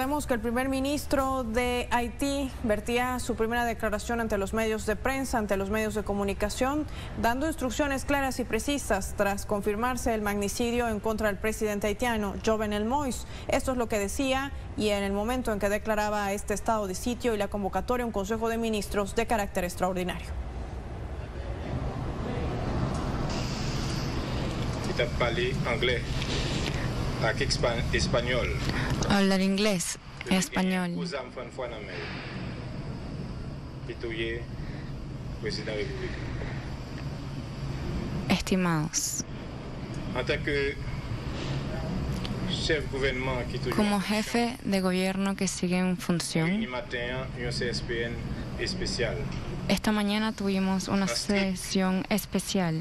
Vemos que el primer ministro de Haití vertía su primera declaración ante los medios de prensa, ante los medios de comunicación, dando instrucciones claras y precisas tras confirmarse el magnicidio en contra del presidente haitiano, Jovenel Moïse. Esto es lo que decía y en el momento en que declaraba este estado de sitio y la convocatoria un consejo de ministros de carácter extraordinario. Español. Hablar inglés, español. Estimados. Como jefe de gobierno que sigue en función, esta mañana tuvimos una sesión especial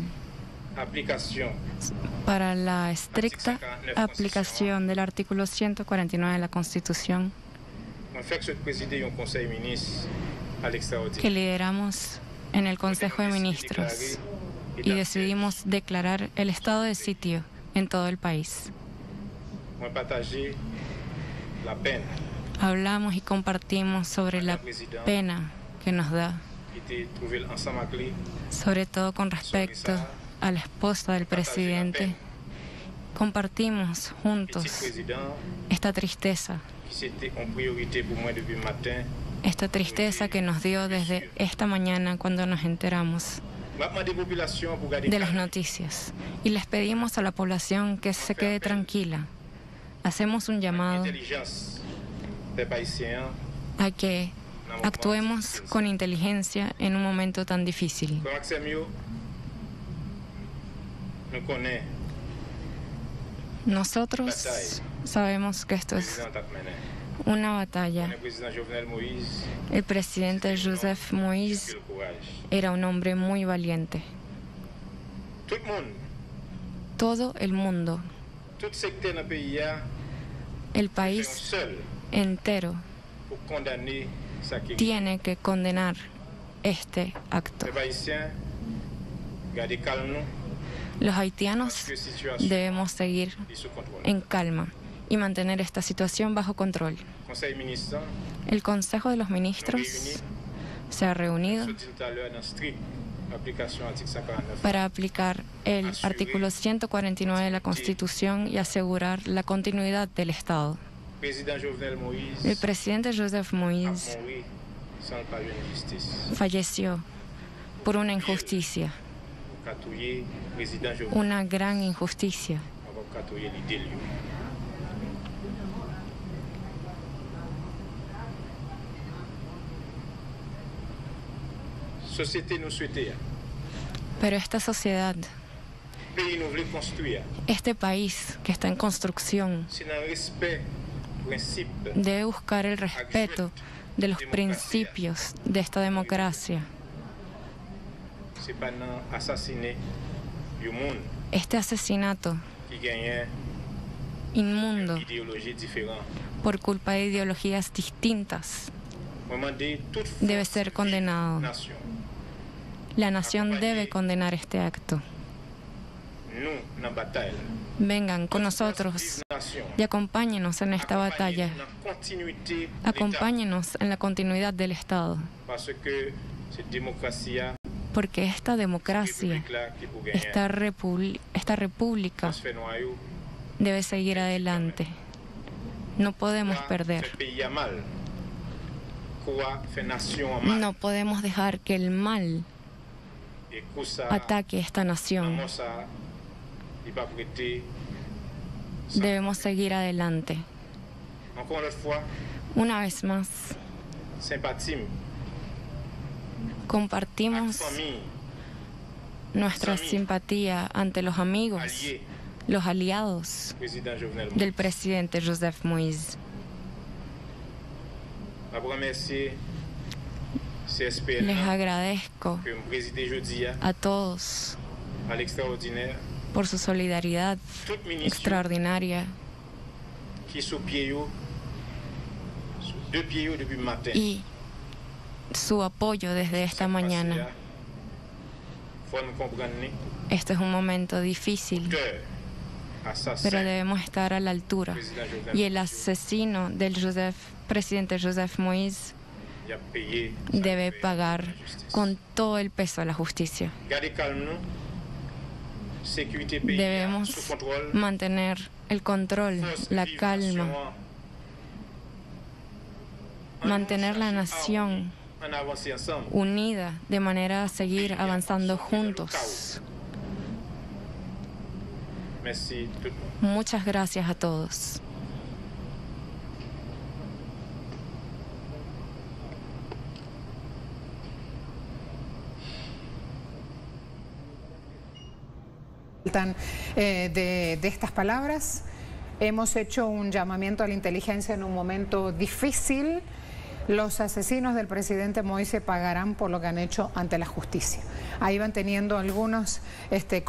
para la estricta aplicación del artículo 149 de la Constitución. Que lideramos en el Consejo de Ministros y decidimos declarar el estado de sitio en todo el país. Hablamos y compartimos sobre la pena que nos da, sobre todo con respecto a la esposa del presidente, compartimos juntos esta tristeza, esta tristeza que nos dio desde esta mañana cuando nos enteramos de las noticias. Y les pedimos a la población que se quede tranquila. Hacemos un llamado a que actuemos con inteligencia en un momento tan difícil. Nosotros sabemos que esto es una batalla. El presidente Joseph Moïse era un hombre muy valiente. Todo el mundo, el país entero, tiene que condenar este acto. Los haitianos debemos seguir en calma y mantener esta situación bajo control. El Consejo de los Ministros se ha reunido para aplicar el artículo 149 de la Constitución y asegurar la continuidad del Estado. El presidente Joseph Moïse falleció por una injusticia una gran injusticia. Pero esta sociedad, este país que está en construcción, debe buscar el respeto de los principios de esta democracia. Este asesinato inmundo por culpa de ideologías distintas. Debe ser condenado. La nación debe condenar este acto. Vengan con nosotros y acompáñenos en esta batalla. Acompáñenos en la continuidad del Estado porque esta democracia, esta, esta república debe seguir adelante. No podemos perder. No podemos dejar que el mal ataque esta nación. Debemos seguir adelante. Una vez más, compartimos nuestra simpatía ante los amigos, los aliados del presidente Joseph Moïse. Les agradezco a todos por su solidaridad extraordinaria y su apoyo desde esta mañana. Este es un momento difícil pero debemos estar a la altura. Y el asesino del Joseph, presidente Joseph Moïse debe pagar con todo el peso de la justicia. Debemos mantener el control, la calma, mantener la nación unida de manera a seguir avanzando juntos. Muchas gracias a todos. Eh, de, de estas palabras. Hemos hecho un llamamiento a la inteligencia en un momento difícil. Los asesinos del presidente Moise pagarán por lo que han hecho ante la justicia. Ahí van teniendo algunos... Este,